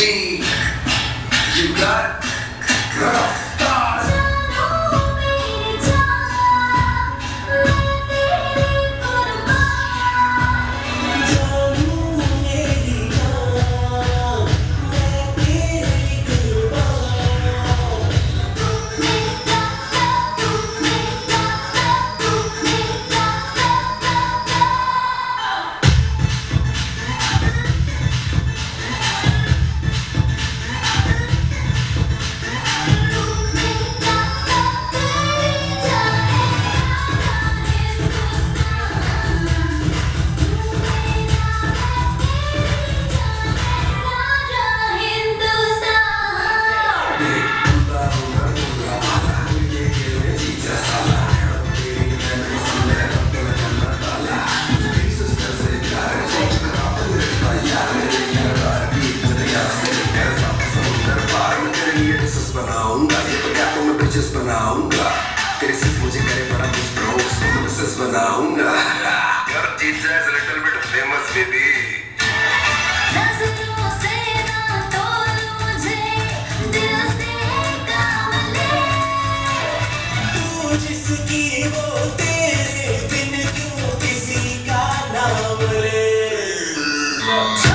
You got girl. तेरे हाथों में ब्रिजेस बनाऊँगा तेरे सिर्फ़ मुझे करे बड़ा कुछ ब्रोक्स मिसेस बनाऊँगा यार जीजा is little bit famous baby जिसकी वो तेरे बिन क्यों किसी का नाम ले